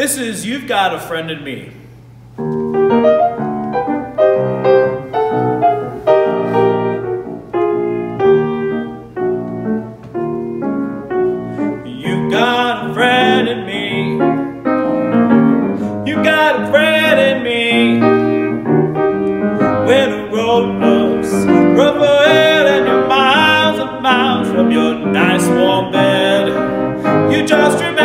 This is You've Got a Friend in Me. You got a friend in me. You got a friend in me. When the road looks rough ahead and you're miles and miles from your nice warm bed, you just remember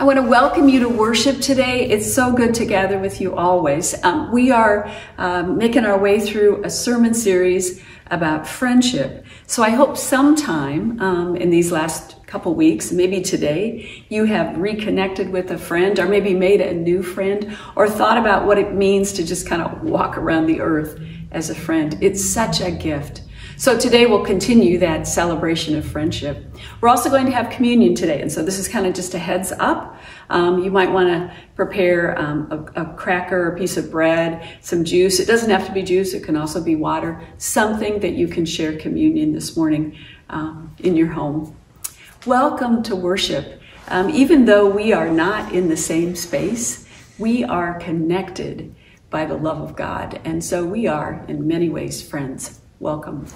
I want to welcome you to worship today. It's so good to gather with you always. Um, we are um, making our way through a sermon series about friendship. So I hope sometime um, in these last couple weeks, maybe today, you have reconnected with a friend or maybe made a new friend or thought about what it means to just kind of walk around the earth as a friend. It's such a gift. So today we'll continue that celebration of friendship. We're also going to have communion today, and so this is kind of just a heads up. Um, you might want to prepare um, a, a cracker, a piece of bread, some juice. It doesn't have to be juice; it can also be water. Something that you can share communion this morning um, in your home. Welcome to worship. Um, even though we are not in the same space, we are connected by the love of God, and so we are in many ways friends. Welcome.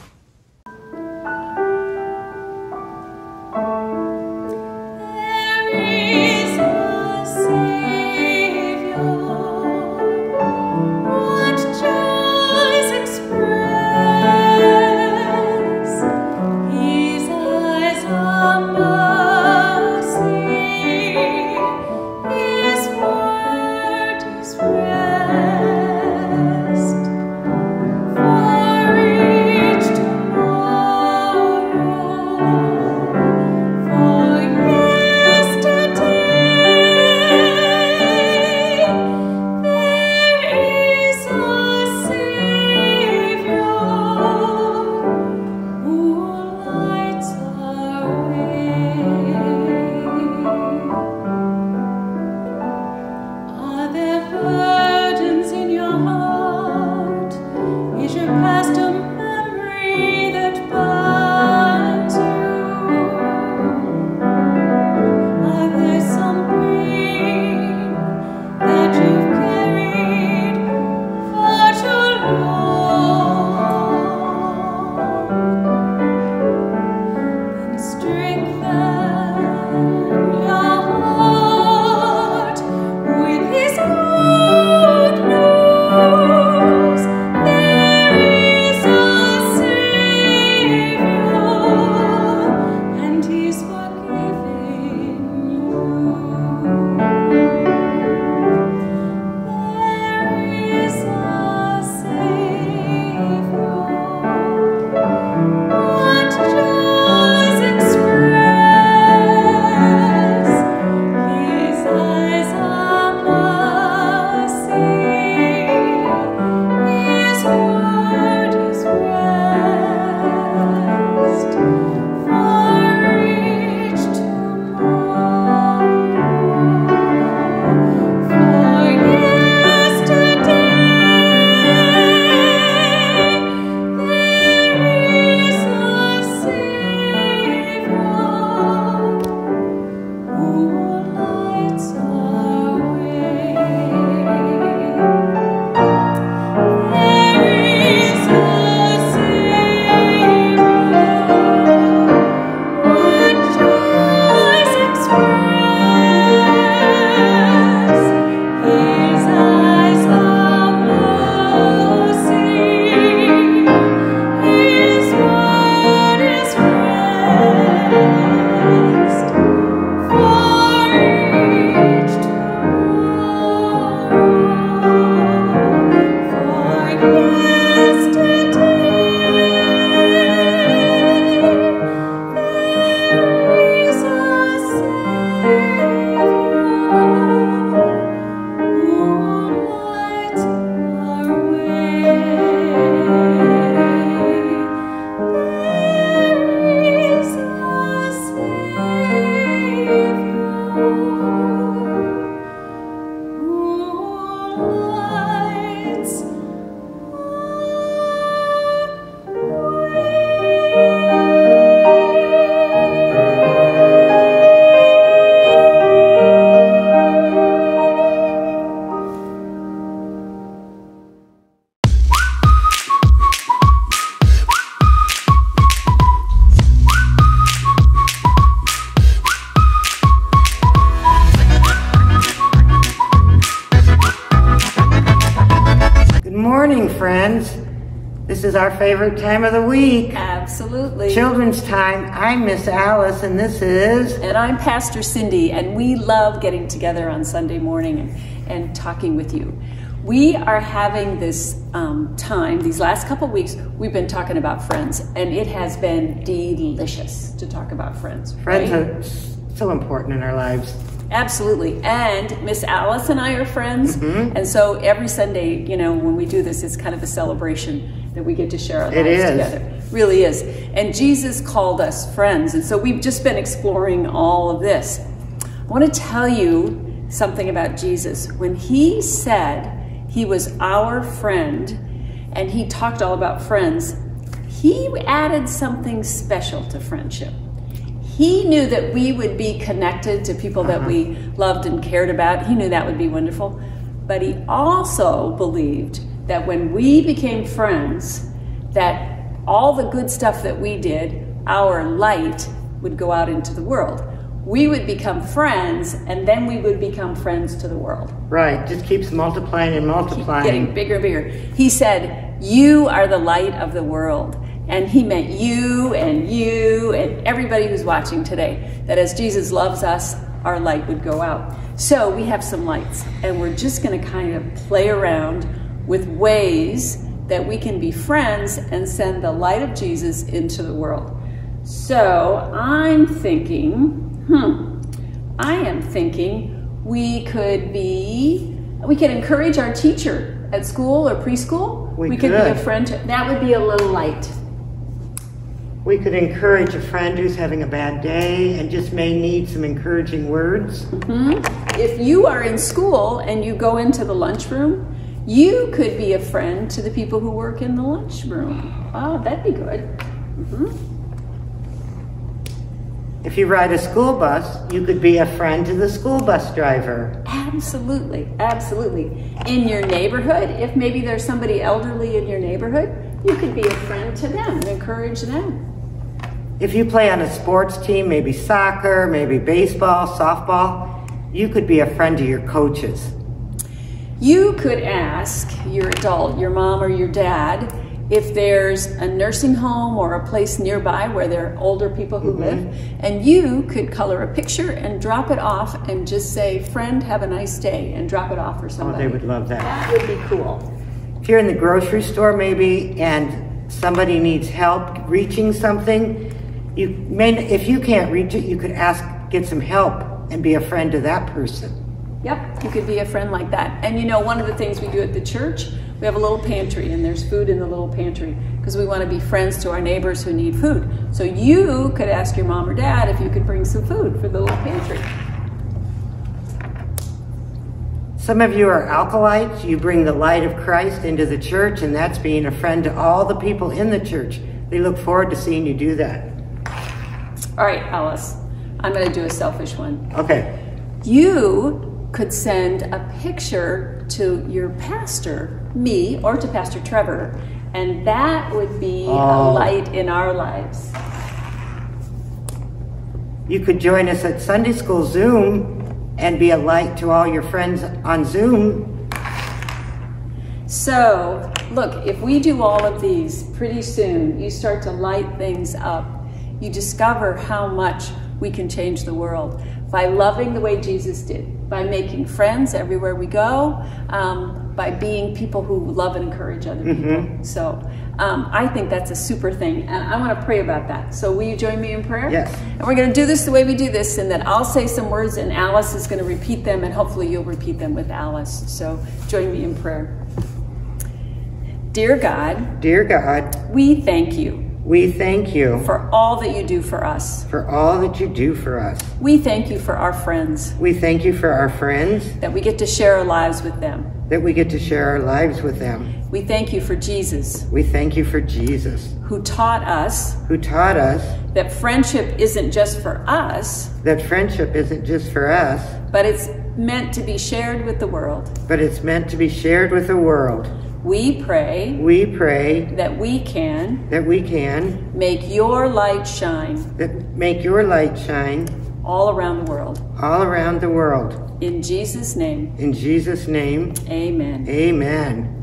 Favorite time of the week. Absolutely. Children's time. I'm Miss Alice, and this is. And I'm Pastor Cindy, and we love getting together on Sunday morning and, and talking with you. We are having this um, time, these last couple weeks, we've been talking about friends, and it has been delicious to talk about friends. Friends right? are so important in our lives. Absolutely. And Miss Alice and I are friends. Mm-hmm. And so every Sunday, you know, when we do this, it's kind of a celebration that we get to share our lives It is. together. Really is. And Jesus called us friends. And so we've just been exploring all of this. I want to tell you something about Jesus. When he said he was our friend and he talked all about friends, he added something special to friendship. He knew that we would be connected to people that uh-huh. we loved and cared about. He knew that would be wonderful. But he also believed that when we became friends, that all the good stuff that we did, our light would go out into the world. We would become friends, and then we would become friends to the world Right, just keeps multiplying and keep multiplying. getting bigger and bigger. He said, You are the light of the world. And he meant you and you and everybody who's watching today. That as Jesus loves us, our light would go out. So we have some lights, and we're just going to kind of play around with ways that we can be friends and send the light of Jesus into the world. So I'm thinking, hmm, I am thinking we could be, we could encourage our teacher at school or preschool. We could be a friend. To, that would be a little light. We could encourage a friend who's having a bad day and just may need some encouraging words. Hmm. If you are in school and you go into the lunchroom, you could be a friend to the people who work in the lunchroom. Oh, that'd be good. Mm-hmm. If you ride a school bus, you could be a friend to the school bus driver. Absolutely, absolutely. In your neighborhood, if maybe there's somebody elderly in your neighborhood, you could be a friend to them and encourage them. If you play on a sports team, maybe soccer, maybe baseball, softball, you could be a friend to your coaches. You could ask your adult, your mom or your dad, if there's a nursing home or a place nearby where there are older people who mm-hmm. live, and you could color a picture and drop it off and just say, Friend, have a nice day, and drop it off for somebody. Oh, they would love that. That would be cool. If you're in the grocery store, maybe, and somebody needs help reaching something, you may, if you can't reach it, you could ask, get some help, and be a friend to that person. Yep, you could be a friend like that. And you know, one of the things we do at the church, we have a little pantry and there's food in the little pantry because we want to be friends to our neighbors who need food. So you could ask your mom or dad if you could bring some food for the little pantry. Some of you are acolytes. You bring the light of Christ into the church, and that's being a friend to all the people in the church. They look forward to seeing you do that. All right, Alice, I'm going to do a selfish one. Okay. You could send a picture to your pastor, me, or to Pastor Trevor, and that would be a Oh. light in our lives. You could join us at Sunday School Zoom and be a light to all your friends on Zoom. So, look, if we do all of these, pretty soon you start to light things up. You discover how much we can change the world by loving the way Jesus did, by making friends everywhere we go, um, by being people who love and encourage other people. So, um, I think that's a super thing, and I want to pray about that. So, will you join me in prayer? Yes. And we're going to do this the way we do this, and that I'll say some words, and Alice is going to repeat them, and hopefully you'll repeat them with Alice. So, join me in prayer. Dear God, Dear God, we thank you we thank you for all that you do for us. for all that you do for us. We thank you for our friends, We thank you for our friends, that we get to share our lives with them. that we get to share our lives with them. We thank you for Jesus, We thank you for Jesus, who taught us who taught us that friendship isn't just for us, that friendship isn't just for us, but it's meant to be shared with the world. but it's meant to be shared with the world. We pray We pray that we can that we can make your light shine that make your light shine all around the world. all around the world. In Jesus' name, In Jesus' name, amen. amen.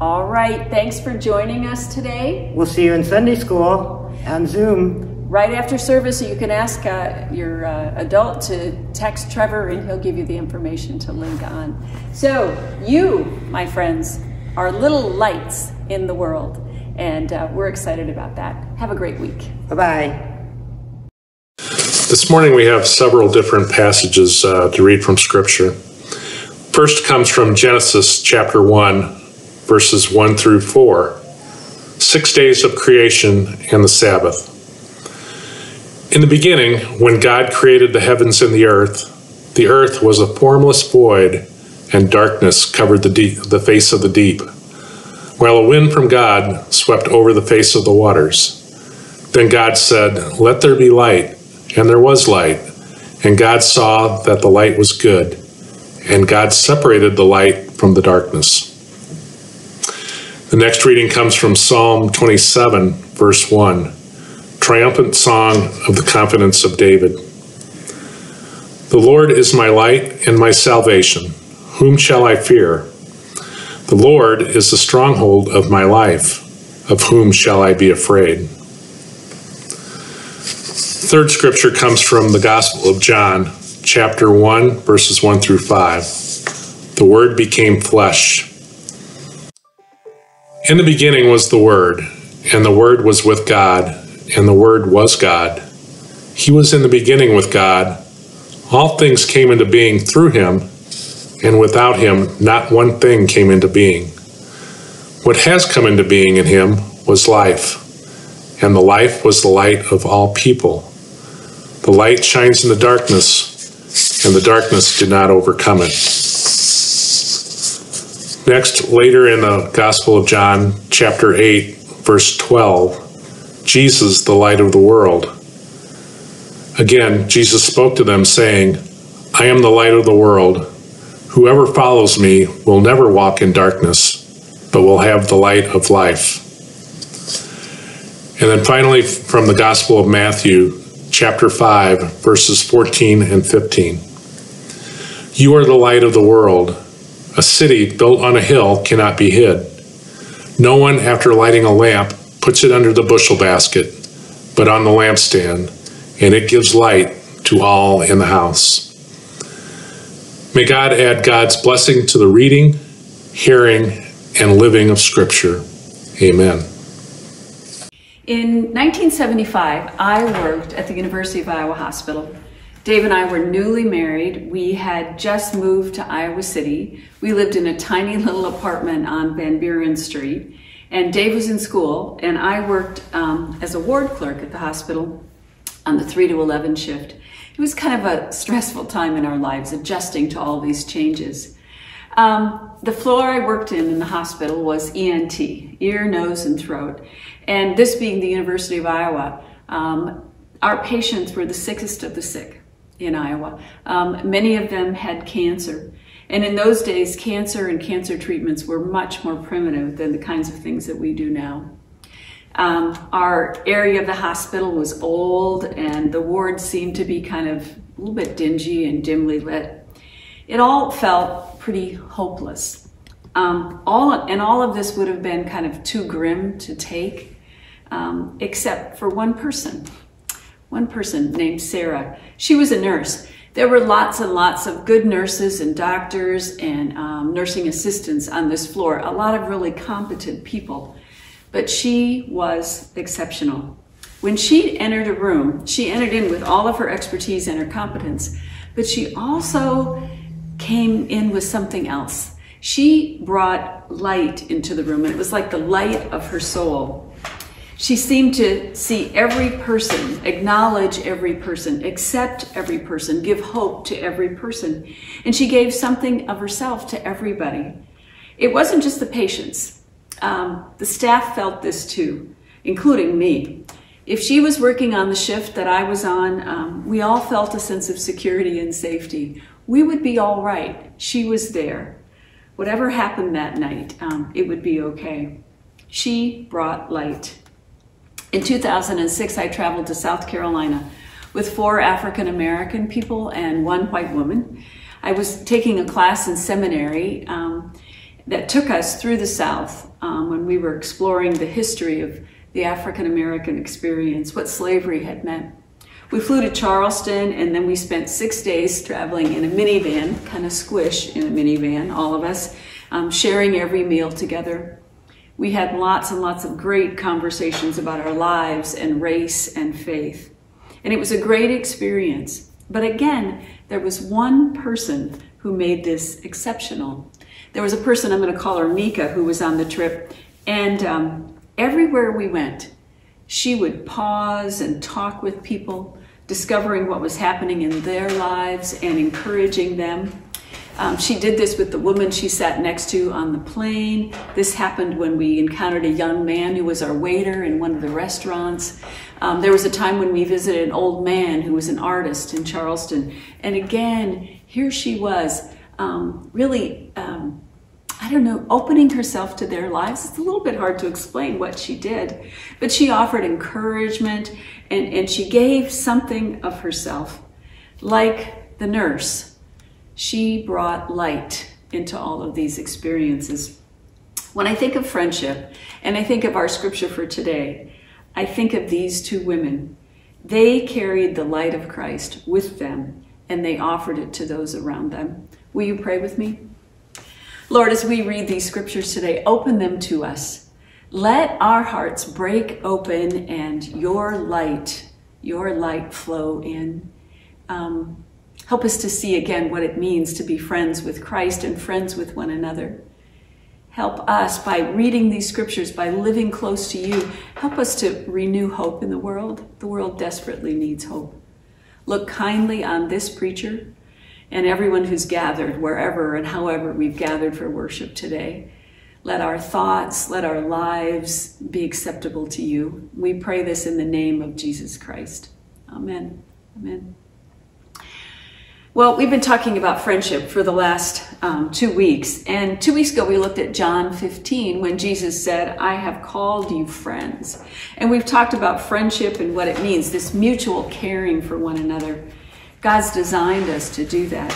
All right, thanks for joining us today. We'll see you in Sunday school on Zoom. Right after service, you can ask uh, your uh, adult to text Trevor and he'll give you the information to link on. So, you, my friends, are little lights in the world, and uh, we're excited about that. Have a great week. Bye bye. This morning we have several different passages uh, to read from Scripture. First comes from Genesis chapter 1, verses 1 through 4. Six days of creation and the Sabbath. In the beginning, when God created the heavens and the earth, the earth was a formless void, and darkness covered the, deep, the face of the deep, while a wind from God swept over the face of the waters. Then God said, Let there be light, and there was light. And God saw that the light was good, and God separated the light from the darkness. The next reading comes from Psalm 27, verse 1 triumphant song of the confidence of David. The Lord is my light and my salvation. Whom shall I fear? The Lord is the stronghold of my life. Of whom shall I be afraid? Third scripture comes from the Gospel of John, chapter 1, verses 1 through 5. The Word became flesh. In the beginning was the Word, and the Word was with God, and the Word was God. He was in the beginning with God. All things came into being through him, and without him, not one thing came into being. What has come into being in him was life, and the life was the light of all people. The light shines in the darkness, and the darkness did not overcome it. Next, later in the Gospel of John, chapter 8, verse 12, Jesus, the light of the world. Again, Jesus spoke to them, saying, I am the light of the world. Whoever follows me will never walk in darkness, but will have the light of life. And then finally, from the Gospel of Matthew, chapter 5, verses 14 and 15. You are the light of the world. A city built on a hill cannot be hid. No one, after lighting a lamp, puts it under the bushel basket, but on the lampstand, and it gives light to all in the house. May God add God's blessing to the reading, hearing, and living of Scripture. Amen. In 1975, I worked at the University of Iowa Hospital. Dave and I were newly married. We had just moved to Iowa City. We lived in a tiny little apartment on Van Buren Street. And Dave was in school, and I worked um, as a ward clerk at the hospital on the 3 to 11 shift. It was kind of a stressful time in our lives, adjusting to all these changes. Um, the floor I worked in in the hospital was ENT, ear, nose, and throat. And this being the University of Iowa, um, our patients were the sickest of the sick in Iowa. Um, many of them had cancer. And in those days, cancer and cancer treatments were much more primitive than the kinds of things that we do now. Um, our area of the hospital was old and the ward seemed to be kind of a little bit dingy and dimly lit. It all felt pretty hopeless. Um, all, and all of this would have been kind of too grim to take, um, except for one person. One person named Sarah. She was a nurse. There were lots and lots of good nurses and doctors and um, nursing assistants on this floor, a lot of really competent people. But she was exceptional. When she entered a room, she entered in with all of her expertise and her competence, but she also came in with something else. She brought light into the room, and it was like the light of her soul. She seemed to see every person, acknowledge every person, accept every person, give hope to every person. And she gave something of herself to everybody. It wasn't just the patients. Um, the staff felt this too, including me. If she was working on the shift that I was on, um, we all felt a sense of security and safety. We would be all right. She was there. Whatever happened that night, um, it would be okay. She brought light. In 2006, I traveled to South Carolina with four African American people and one white woman. I was taking a class in seminary. Um, that took us through the South um, when we were exploring the history of the African American experience, what slavery had meant. We flew to Charleston and then we spent six days traveling in a minivan, kind of squish in a minivan, all of us, um, sharing every meal together. We had lots and lots of great conversations about our lives and race and faith. And it was a great experience. But again, there was one person who made this exceptional. There was a person, I'm going to call her Mika, who was on the trip. And um, everywhere we went, she would pause and talk with people, discovering what was happening in their lives and encouraging them. Um, she did this with the woman she sat next to on the plane. This happened when we encountered a young man who was our waiter in one of the restaurants. Um, there was a time when we visited an old man who was an artist in Charleston. And again, here she was, um, really um, I don't know, opening herself to their lives. It's a little bit hard to explain what she did, but she offered encouragement and, and she gave something of herself. Like the nurse, she brought light into all of these experiences. When I think of friendship and I think of our scripture for today, I think of these two women. They carried the light of Christ with them and they offered it to those around them. Will you pray with me? Lord, as we read these scriptures today, open them to us. Let our hearts break open and your light, your light flow in. Um, help us to see again what it means to be friends with Christ and friends with one another. Help us by reading these scriptures, by living close to you. Help us to renew hope in the world. The world desperately needs hope. Look kindly on this preacher and everyone who's gathered, wherever and however we've gathered for worship today. Let our thoughts, let our lives be acceptable to you. We pray this in the name of Jesus Christ. Amen. Amen. Well, we've been talking about friendship for the last um, two weeks. And two weeks ago, we looked at John 15 when Jesus said, I have called you friends. And we've talked about friendship and what it means this mutual caring for one another. God's designed us to do that.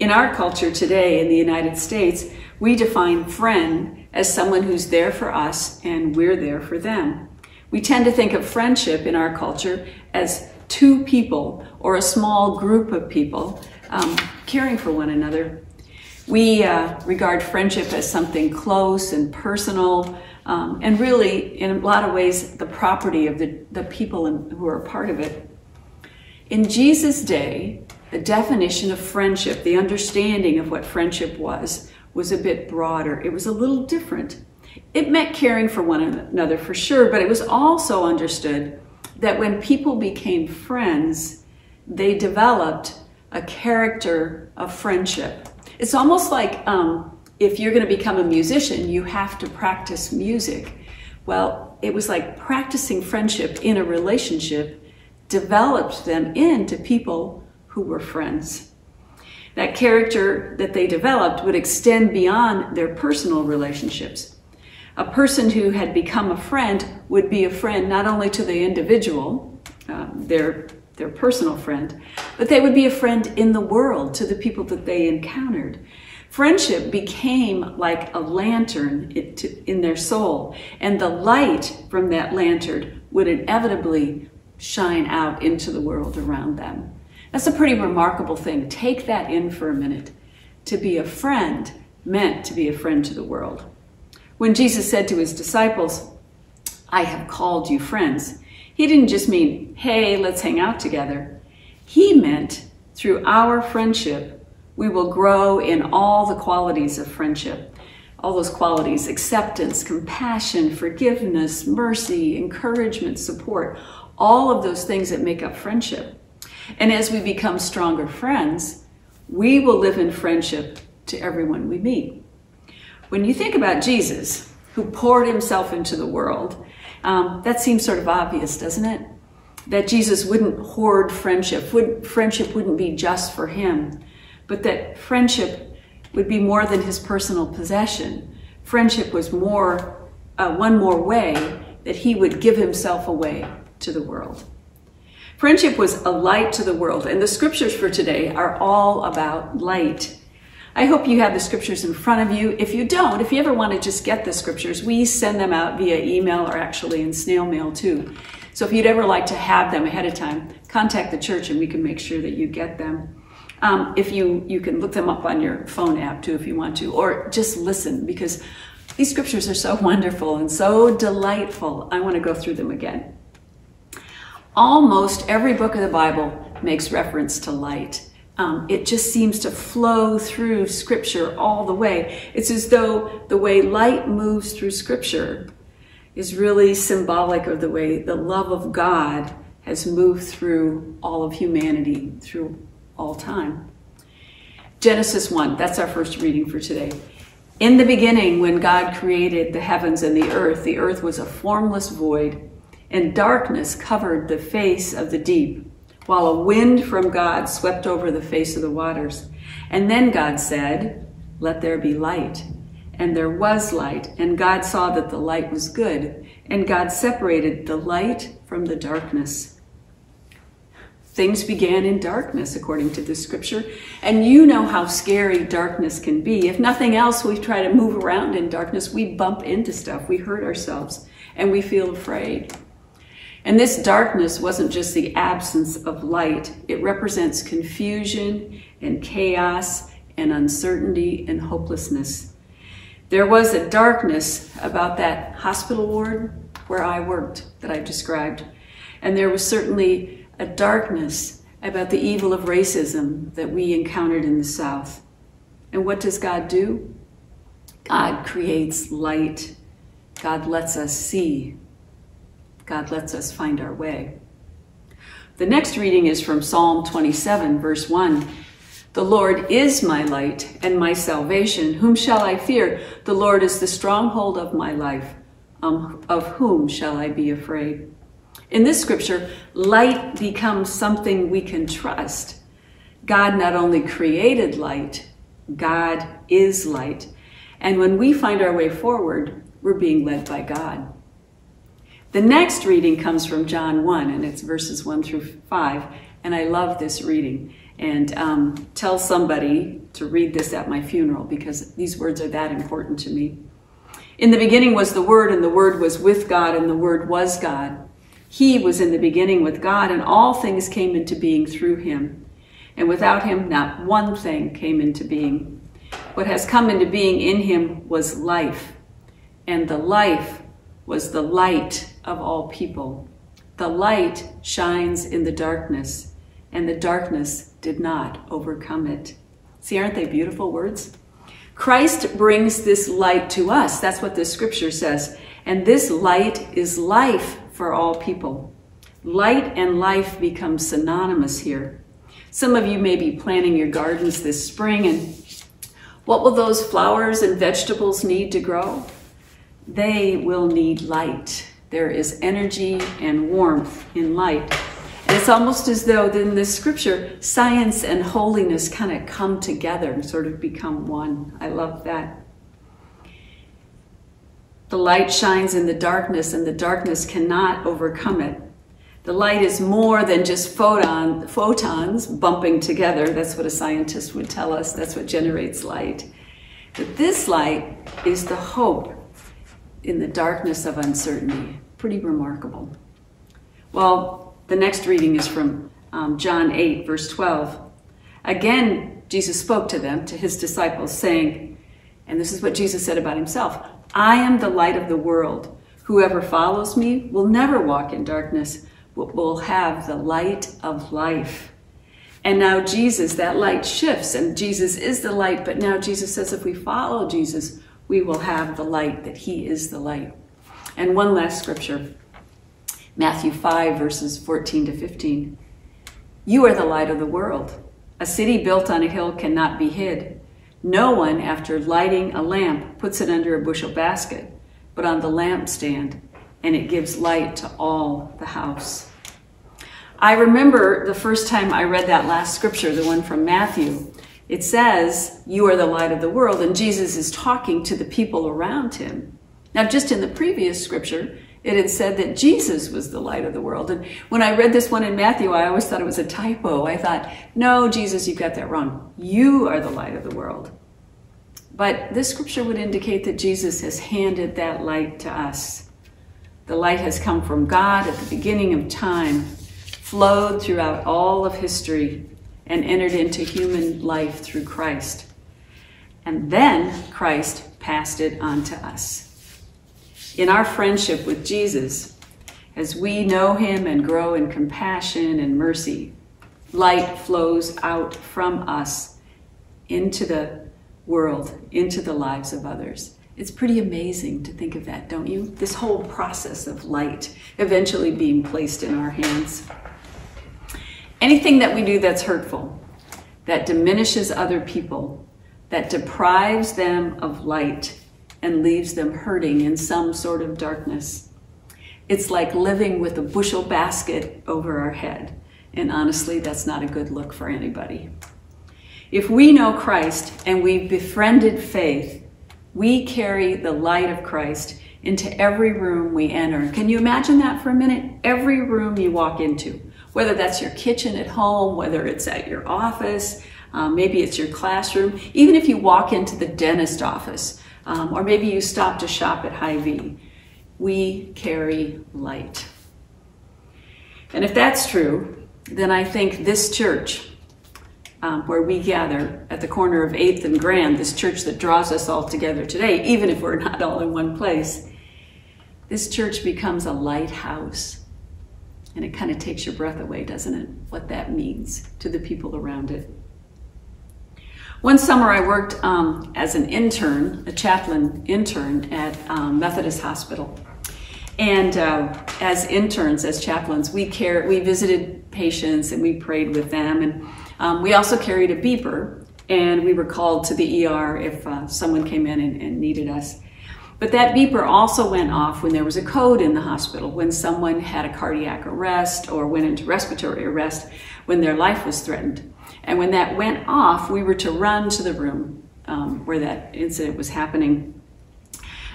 In our culture today in the United States, we define friend as someone who's there for us and we're there for them. We tend to think of friendship in our culture as two people or a small group of people um, caring for one another. We uh, regard friendship as something close and personal, um, and really, in a lot of ways, the property of the, the people who are a part of it. In Jesus' day, the definition of friendship, the understanding of what friendship was, was a bit broader. It was a little different. It meant caring for one another for sure, but it was also understood that when people became friends, they developed a character of friendship. It's almost like um, if you're going to become a musician, you have to practice music. Well, it was like practicing friendship in a relationship developed them into people who were friends. That character that they developed would extend beyond their personal relationships. A person who had become a friend would be a friend not only to the individual, um, their, their personal friend, but they would be a friend in the world to the people that they encountered. Friendship became like a lantern in their soul, and the light from that lantern would inevitably shine out into the world around them. That's a pretty remarkable thing. Take that in for a minute. To be a friend meant to be a friend to the world. When Jesus said to his disciples, I have called you friends, he didn't just mean, hey, let's hang out together. He meant through our friendship, we will grow in all the qualities of friendship. All those qualities acceptance, compassion, forgiveness, mercy, encouragement, support all of those things that make up friendship. And as we become stronger friends, we will live in friendship to everyone we meet. When you think about Jesus, who poured himself into the world, um, that seems sort of obvious, doesn't it? That Jesus wouldn't hoard friendship, would, friendship wouldn't be just for him, but that friendship would be more than his personal possession. Friendship was more, uh, one more way that he would give himself away to the world. Friendship was a light to the world, and the scriptures for today are all about light. I hope you have the scriptures in front of you. If you don't, if you ever want to just get the scriptures, we send them out via email or actually in snail mail too. So if you'd ever like to have them ahead of time, contact the church and we can make sure that you get them. Um, if you you can look them up on your phone app too if you want to, or just listen because these scriptures are so wonderful and so delightful. I want to go through them again. Almost every book of the Bible makes reference to light. Um, it just seems to flow through Scripture all the way. It's as though the way light moves through Scripture is really symbolic of the way the love of God has moved through all of humanity, through all time. Genesis 1, that's our first reading for today. In the beginning, when God created the heavens and the earth, the earth was a formless void, and darkness covered the face of the deep, while a wind from God swept over the face of the waters. And then God said, Let there be light. And there was light, and God saw that the light was good, and God separated the light from the darkness. Things began in darkness, according to the scripture. And you know how scary darkness can be. If nothing else, we try to move around in darkness, we bump into stuff, we hurt ourselves, and we feel afraid. And this darkness wasn't just the absence of light, it represents confusion and chaos and uncertainty and hopelessness. There was a darkness about that hospital ward where I worked that I described. And there was certainly a darkness about the evil of racism that we encountered in the South. And what does God do? God creates light. God lets us see. God lets us find our way. The next reading is from Psalm 27, verse 1. The Lord is my light and my salvation. Whom shall I fear? The Lord is the stronghold of my life. Um, of whom shall I be afraid? In this scripture, light becomes something we can trust. God not only created light, God is light. And when we find our way forward, we're being led by God. The next reading comes from John 1, and it's verses 1 through 5. And I love this reading. And um, tell somebody to read this at my funeral because these words are that important to me. In the beginning was the Word, and the Word was with God, and the Word was God. He was in the beginning with God, and all things came into being through him. And without him, not one thing came into being. What has come into being in him was life, and the life was the light of all people. The light shines in the darkness, and the darkness did not overcome it. See, aren't they beautiful words? Christ brings this light to us. That's what the scripture says. And this light is life for all people. Light and life become synonymous here. Some of you may be planting your gardens this spring, and what will those flowers and vegetables need to grow? They will need light. There is energy and warmth in light. And it's almost as though in this scripture, science and holiness kind of come together and sort of become one. I love that. The light shines in the darkness, and the darkness cannot overcome it. The light is more than just photon, photons bumping together. That's what a scientist would tell us. That's what generates light. But this light is the hope in the darkness of uncertainty. Pretty remarkable. Well, the next reading is from um, John 8, verse 12. Again, Jesus spoke to them, to his disciples, saying, and this is what Jesus said about himself I am the light of the world. Whoever follows me will never walk in darkness, but will have the light of life. And now Jesus, that light shifts, and Jesus is the light, but now Jesus says if we follow Jesus, we will have the light, that he is the light. And one last scripture Matthew 5, verses 14 to 15. You are the light of the world. A city built on a hill cannot be hid. No one, after lighting a lamp, puts it under a bushel basket, but on the lampstand, and it gives light to all the house. I remember the first time I read that last scripture, the one from Matthew. It says, You are the light of the world, and Jesus is talking to the people around him. Now, just in the previous scripture, it had said that Jesus was the light of the world. And when I read this one in Matthew, I always thought it was a typo. I thought, no, Jesus, you got that wrong. You are the light of the world. But this scripture would indicate that Jesus has handed that light to us. The light has come from God at the beginning of time, flowed throughout all of history, and entered into human life through Christ. And then Christ passed it on to us. In our friendship with Jesus, as we know him and grow in compassion and mercy, light flows out from us into the world, into the lives of others. It's pretty amazing to think of that, don't you? This whole process of light eventually being placed in our hands. Anything that we do that's hurtful, that diminishes other people, that deprives them of light and leaves them hurting in some sort of darkness. It's like living with a bushel basket over our head. And honestly, that's not a good look for anybody. If we know Christ and we've befriended faith, we carry the light of Christ into every room we enter. Can you imagine that for a minute? Every room you walk into, whether that's your kitchen at home, whether it's at your office, um, maybe it's your classroom, even if you walk into the dentist office, um, or maybe you stop to shop at Hy-Vee, we carry light. And if that's true, then I think this church, um, where we gather at the corner of 8th and Grand, this church that draws us all together today, even if we're not all in one place, this church becomes a lighthouse. And it kind of takes your breath away, doesn't it? What that means to the people around it. One summer I worked um, as an intern, a chaplain intern at um, Methodist Hospital. And uh, as interns, as chaplains, we care, we visited patients and we prayed with them. And um, we also carried a beeper and we were called to the ER if uh, someone came in and, and needed us. But that beeper also went off when there was a code in the hospital, when someone had a cardiac arrest or went into respiratory arrest, when their life was threatened. And when that went off, we were to run to the room um, where that incident was happening.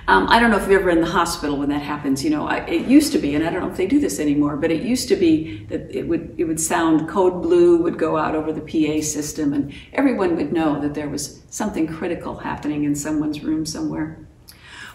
Um, I don't know if you're ever in the hospital when that happens. You know, I, it used to be, and I don't know if they do this anymore, but it used to be that it would it would sound code blue would go out over the PA system, and everyone would know that there was something critical happening in someone's room somewhere.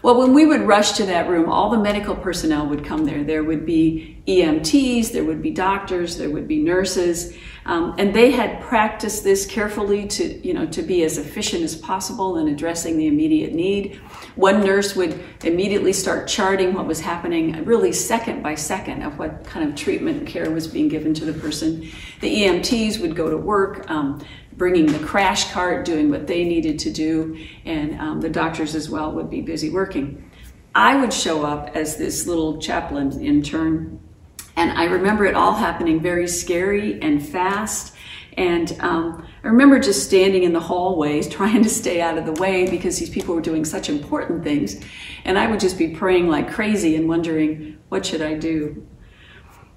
Well, when we would rush to that room, all the medical personnel would come there. There would be EMTs, there would be doctors, there would be nurses, um, and they had practiced this carefully to, you know, to be as efficient as possible in addressing the immediate need. One nurse would immediately start charting what was happening, really second by second, of what kind of treatment and care was being given to the person. The EMTs would go to work. Um, bringing the crash cart, doing what they needed to do, and um, the doctors as well would be busy working. I would show up as this little chaplain intern, and I remember it all happening very scary and fast. And um, I remember just standing in the hallways trying to stay out of the way because these people were doing such important things. And I would just be praying like crazy and wondering, what should I do?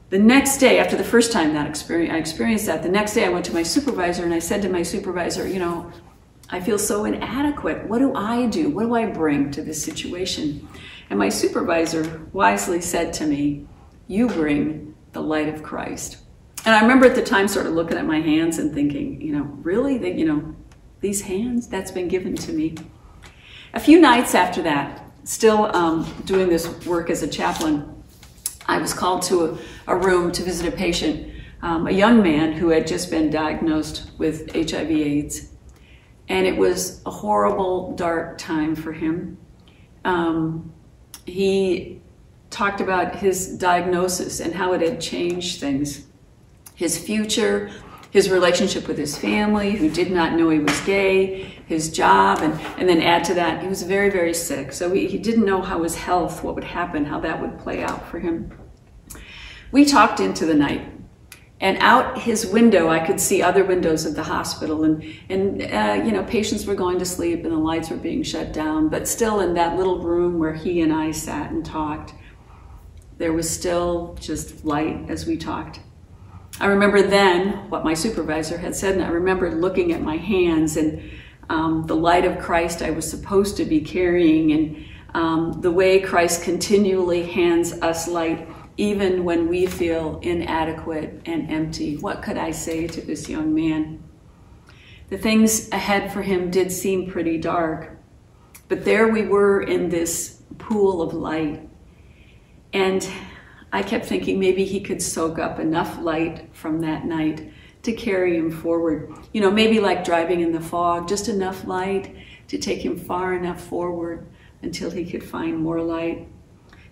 The next day, after the first time that experience, I experienced that, the next day I went to my supervisor and I said to my supervisor, you know, I feel so inadequate. What do I do? What do I bring to this situation? And my supervisor wisely said to me, You bring the light of Christ. And I remember at the time sort of looking at my hands and thinking, you know, really? You know, these hands, that's been given to me. A few nights after that, still um, doing this work as a chaplain, I was called to a, a room to visit a patient, um, a young man who had just been diagnosed with HIV AIDS. And it was a horrible, dark time for him. Um, he talked about his diagnosis and how it had changed things. His future, his relationship with his family, who did not know he was gay, his job, and, and then add to that, he was very, very sick. So he, he didn't know how his health, what would happen, how that would play out for him. We talked into the night. And out his window, I could see other windows of the hospital, and and uh, you know patients were going to sleep, and the lights were being shut down. But still, in that little room where he and I sat and talked, there was still just light as we talked. I remember then what my supervisor had said, and I remember looking at my hands and um, the light of Christ I was supposed to be carrying, and um, the way Christ continually hands us light even when we feel inadequate and empty. What could I say to this young man? The things ahead for him did seem pretty dark. But there we were in this pool of light. And I kept thinking maybe he could soak up enough light from that night to carry him forward. You know, maybe like driving in the fog, just enough light to take him far enough forward until he could find more light.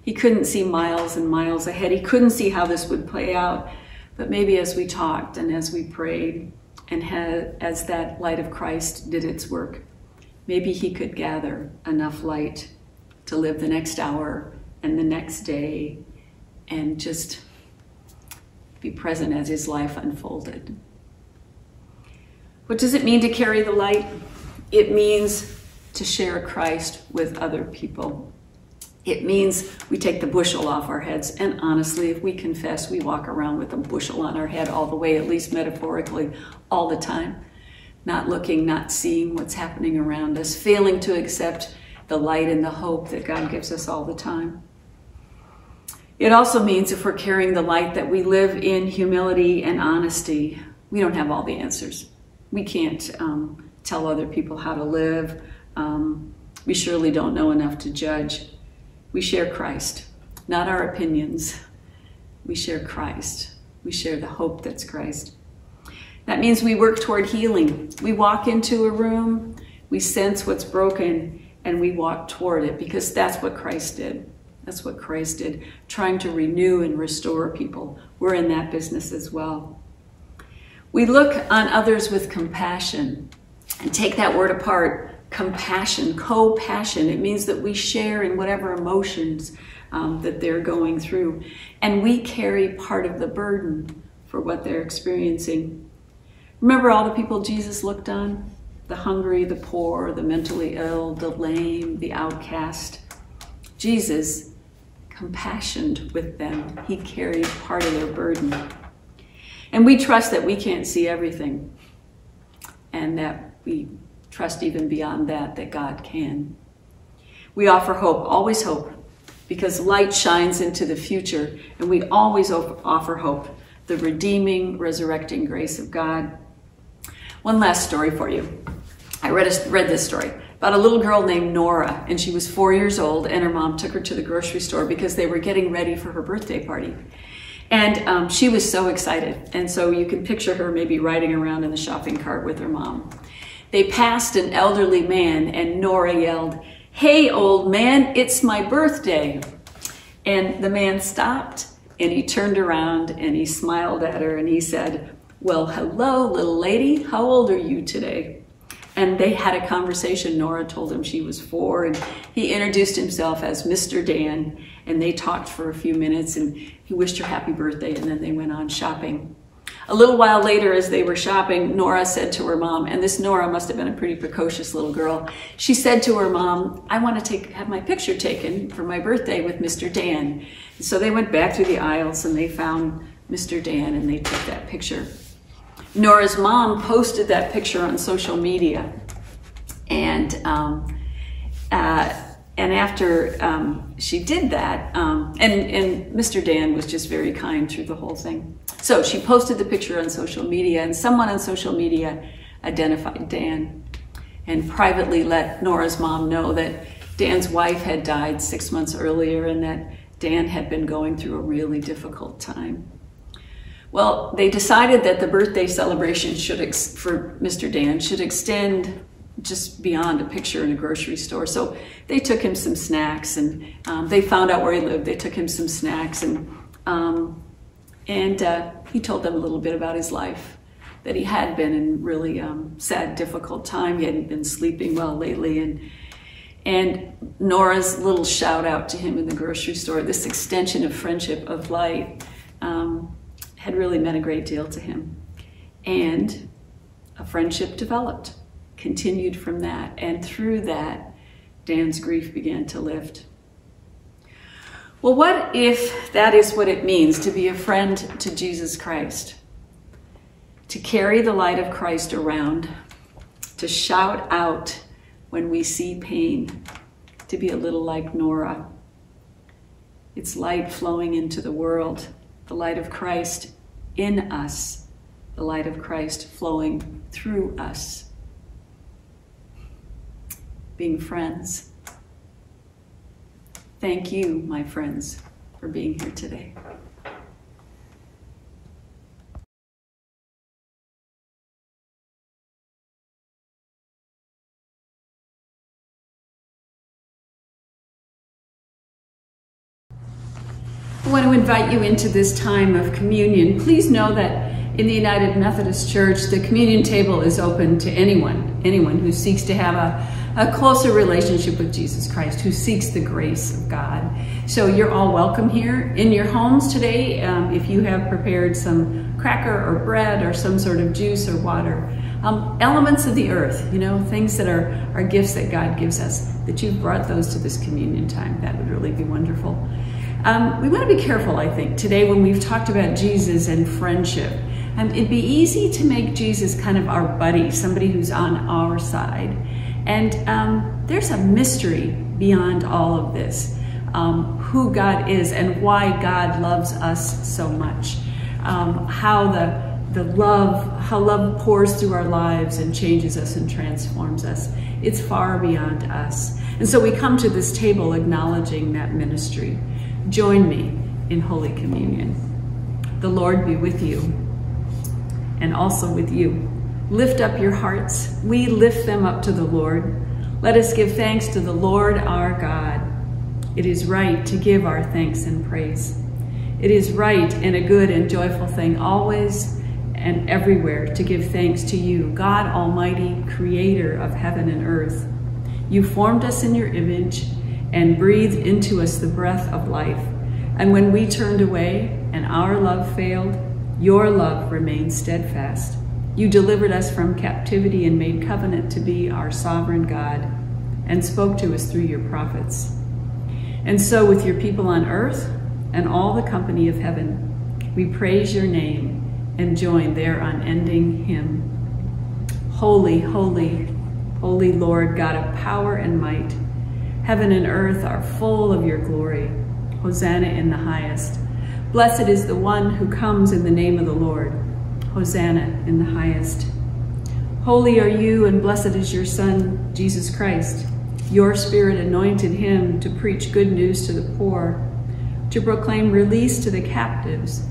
He couldn't see miles and miles ahead. He couldn't see how this would play out. But maybe as we talked and as we prayed and as that light of Christ did its work, maybe he could gather enough light to live the next hour and the next day and just be present as his life unfolded. What does it mean to carry the light? It means to share Christ with other people. It means we take the bushel off our heads. And honestly, if we confess, we walk around with a bushel on our head all the way, at least metaphorically, all the time. Not looking, not seeing what's happening around us, failing to accept the light and the hope that God gives us all the time. It also means if we're carrying the light that we live in humility and honesty. We don't have all the answers. We can't um, tell other people how to live. Um, we surely don't know enough to judge. We share Christ, not our opinions. We share Christ. We share the hope that's Christ. That means we work toward healing. We walk into a room, we sense what's broken, and we walk toward it because that's what Christ did. That's what Christ did, trying to renew and restore people. We're in that business as well. We look on others with compassion and take that word apart compassion, co passion. It means that we share in whatever emotions um, that they're going through, and we carry part of the burden for what they're experiencing. Remember all the people Jesus looked on? The hungry, the poor, the mentally ill, the lame, the outcast. Jesus compassioned with them. He carried part of their burden. And we trust that we can't see everything and that we trust even beyond that, that God can. We offer hope, always hope, because light shines into the future, and we always offer hope, the redeeming, resurrecting grace of God. One last story for you. I read, a, read this story about a little girl named Nora, and she was four years old, and her mom took her to the grocery store because they were getting ready for her birthday party. And um, she was so excited. And so you can picture her maybe riding around in the shopping cart with her mom. They passed an elderly man, and Nora yelled, Hey, old man, it's my birthday. And the man stopped and he turned around and he smiled at her and he said, Well, hello, little lady. How old are you today? And they had a conversation. Nora told him she was four, and he introduced himself as Mr. Dan. And they talked for a few minutes, and he wished her happy birthday, and then they went on shopping. A little while later, as they were shopping, Nora said to her mom, and this Nora must have been a pretty precocious little girl. She said to her mom, I want to take, have my picture taken for my birthday with Mr. Dan. So they went back through the aisles and they found Mr. Dan and they took that picture. Nora's mom posted that picture on social media. And um, uh, and after um, she did that, um, and, and Mr. Dan was just very kind through the whole thing. So she posted the picture on social media, and someone on social media identified Dan and privately let Nora's mom know that Dan's wife had died six months earlier and that Dan had been going through a really difficult time. Well, they decided that the birthday celebration should ex- for Mr. Dan should extend just beyond a picture in a grocery store. So they took him some snacks, and um, they found out where he lived. They took him some snacks, and um, and uh, he told them a little bit about his life. That he had been in really um, sad, difficult time. He hadn't been sleeping well lately, and and Nora's little shout out to him in the grocery store, this extension of friendship of light, um, had really meant a great deal to him, and a friendship developed continued from that. And through that, Dan's grief began to lift. Well, what if that is what it means to be a friend to Jesus Christ? To carry the light of Christ around, to shout out when we see pain, to be a little like Nora. It's light flowing into the world, the light of Christ in us, the light of Christ flowing through us. being friends. Thank you, my friends, for being here today. Invite you into this time of communion. Please know that in the United Methodist Church, the communion table is open to anyone, anyone who seeks to have a, a closer relationship with Jesus Christ, who seeks the grace of God. So you're all welcome here. In your homes today, um, if you have prepared some cracker or bread or some sort of juice or water, um, elements of the earth, you know, things that are, are gifts that God gives us, that you've brought those to this communion time. That would really be wonderful. Um, we want to be careful, I think, today when we've talked about Jesus and friendship. Um, it'd be easy to make Jesus kind of our buddy, somebody who's on our side. And um, there's a mystery beyond all of this um, who God is and why God loves us so much. Um, how the the love, how love pours through our lives and changes us and transforms us. It's far beyond us. And so we come to this table acknowledging that ministry. Join me in Holy Communion. The Lord be with you and also with you. Lift up your hearts. We lift them up to the Lord. Let us give thanks to the Lord our God. It is right to give our thanks and praise. It is right and a good and joyful thing always and everywhere to give thanks to you, God Almighty, creator of heaven and earth. You formed us in your image and breathed into us the breath of life. And when we turned away and our love failed, your love remained steadfast. You delivered us from captivity and made covenant to be our sovereign God and spoke to us through your prophets. And so with your people on earth and all the company of heaven, we praise your name and join their unending hymn. Holy, holy, holy Lord, God of power and might, heaven and earth are full of your glory. Hosanna in the highest. Blessed is the one who comes in the name of the Lord. Hosanna in the highest. Holy are you, and blessed is your Son, Jesus Christ. Your Spirit anointed him to preach good news to the poor, to proclaim release to the captives,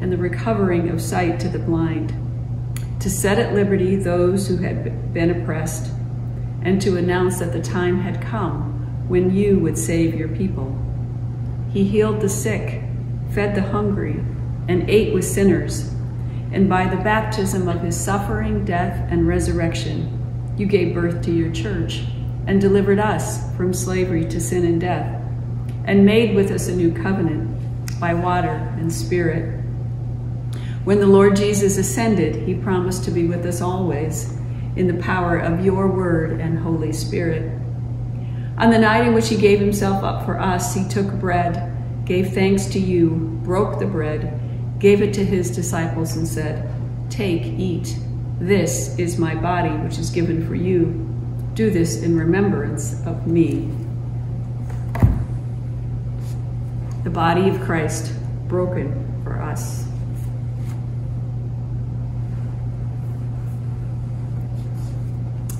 and the recovering of sight to the blind, to set at liberty those who had been oppressed, and to announce that the time had come when you would save your people. He healed the sick, fed the hungry, and ate with sinners. And by the baptism of his suffering, death, and resurrection, you gave birth to your church and delivered us from slavery to sin and death, and made with us a new covenant by water and spirit. When the Lord Jesus ascended, he promised to be with us always in the power of your word and Holy Spirit. On the night in which he gave himself up for us, he took bread, gave thanks to you, broke the bread, gave it to his disciples, and said, Take, eat. This is my body, which is given for you. Do this in remembrance of me. The body of Christ broken for us.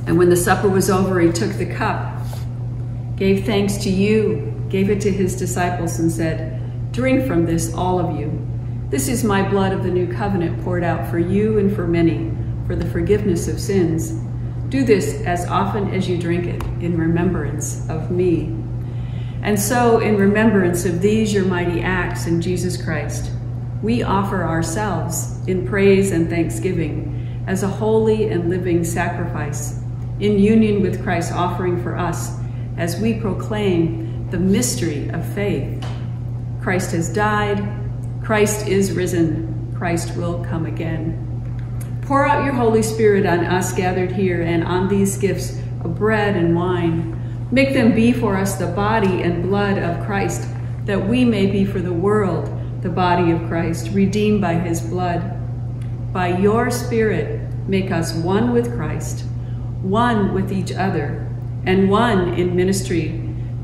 And when the supper was over, he took the cup, gave thanks to you, gave it to his disciples, and said, Drink from this, all of you. This is my blood of the new covenant poured out for you and for many for the forgiveness of sins. Do this as often as you drink it in remembrance of me. And so, in remembrance of these your mighty acts in Jesus Christ, we offer ourselves in praise and thanksgiving as a holy and living sacrifice in union with Christ's offering for us as we proclaim the mystery of faith. Christ has died, Christ is risen, Christ will come again. Pour out your Holy Spirit on us gathered here and on these gifts of bread and wine. Make them be for us the body and blood of Christ, that we may be for the world the body of Christ, redeemed by his blood. By your Spirit, make us one with Christ one with each other, and one in ministry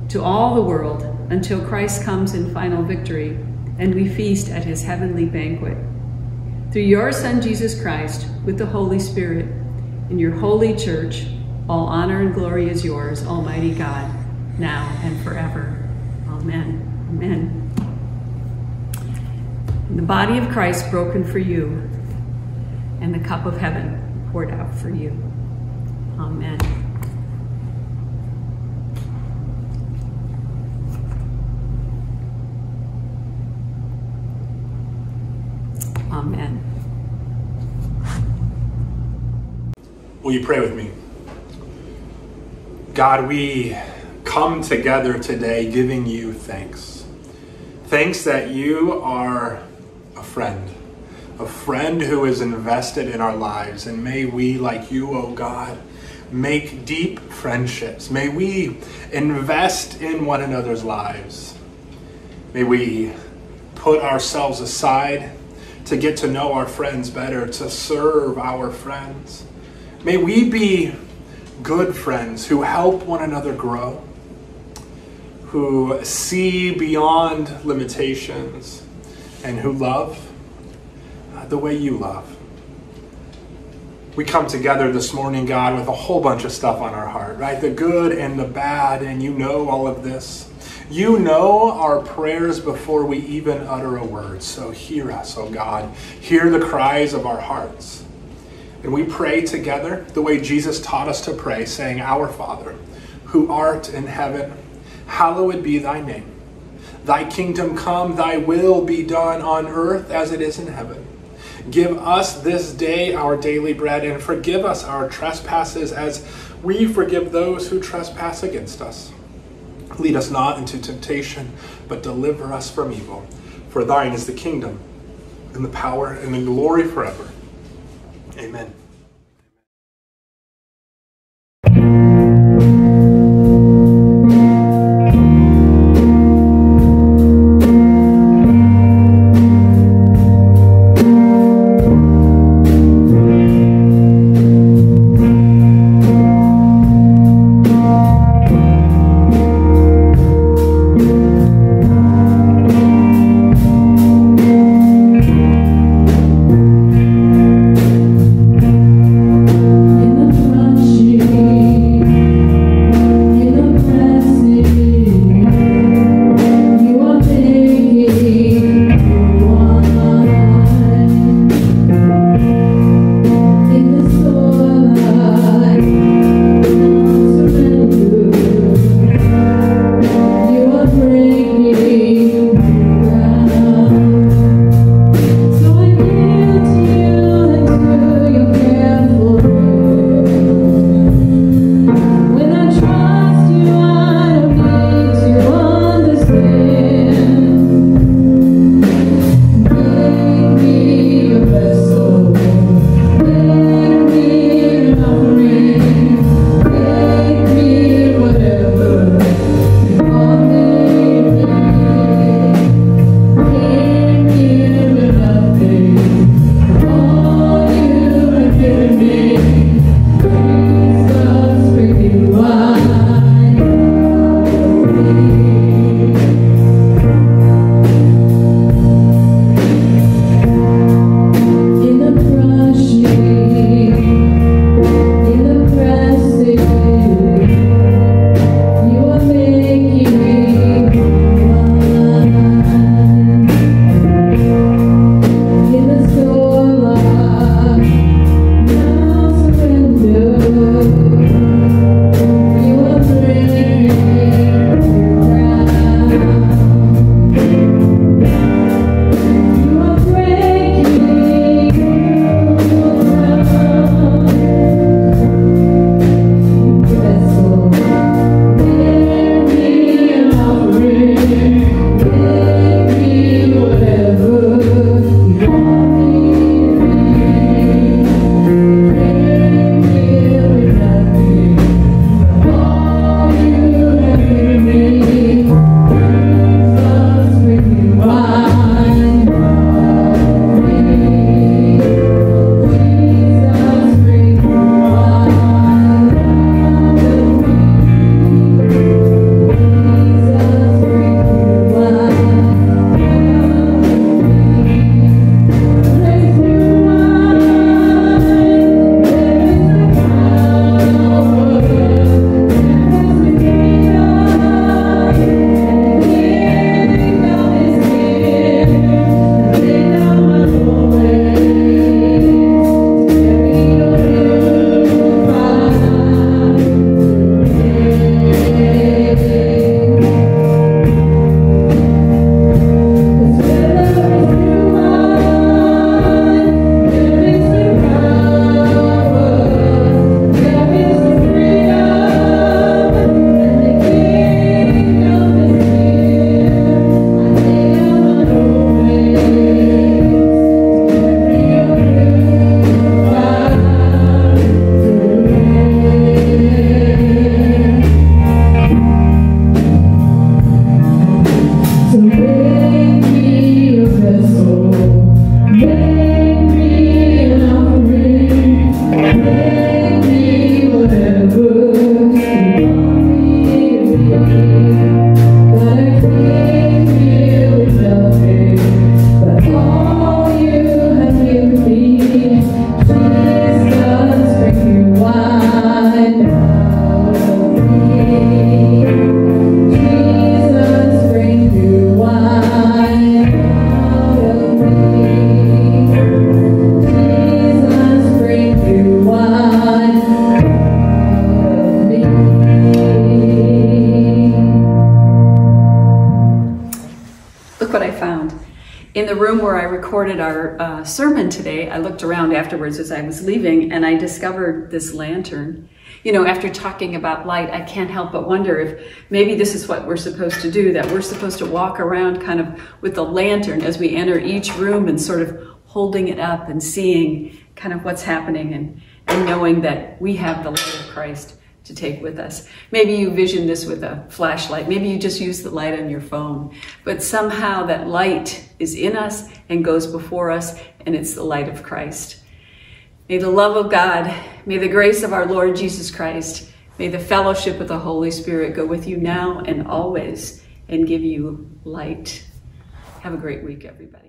to all the world until Christ comes in final victory and we feast at his heavenly banquet. Through your Son, Jesus Christ, with the Holy Spirit, in your holy church, All honor and glory is yours, Almighty God, now and forever. Amen. Amen. And the body of Christ broken for you, and the cup of heaven poured out for you. Amen. Amen. Will you pray with me? God, we come together today giving you thanks. Thanks that you are a friend, a friend who is invested in our lives. And may we, like you, oh God, make deep friendships. May we invest in one another's lives. May we put ourselves aside to get to know our friends better, to serve our friends. May we be good friends who help one another grow, who see beyond limitations, and who love uh, the way you love. We come together this morning, God, with a whole bunch of stuff on our heart, right? The good and the bad, and you know all of this. You know our prayers before we even utter a word. So hear us, oh God. Hear the cries of our hearts. And we pray together the way Jesus taught us to pray, saying, Our Father, who art in heaven, hallowed be thy name. Thy kingdom come, thy will be done on earth as it is in heaven. Give us this day our daily bread, and forgive us our trespasses as we forgive those who trespass against us. Lead us not into temptation, but deliver us from evil. For thine is the kingdom, and the power, and the glory forever. Amen. Today, I looked around afterwards as I was leaving and I discovered this lantern. You know, after talking about light, I can't help but wonder if maybe this is what we're supposed to do, that we're supposed to walk around kind of with the lantern as we enter each room and sort of holding it up and seeing kind of what's happening and, and knowing that we have the light of Christ to take with us. Maybe you vision this with a flashlight. Maybe you just use the light on your phone. But somehow that light is in us and goes before us, and it's the light of Christ. May the love of God, may the grace of our Lord Jesus Christ, may the fellowship of the Holy Spirit go with you now and always and give you light. Have a great week, everybody.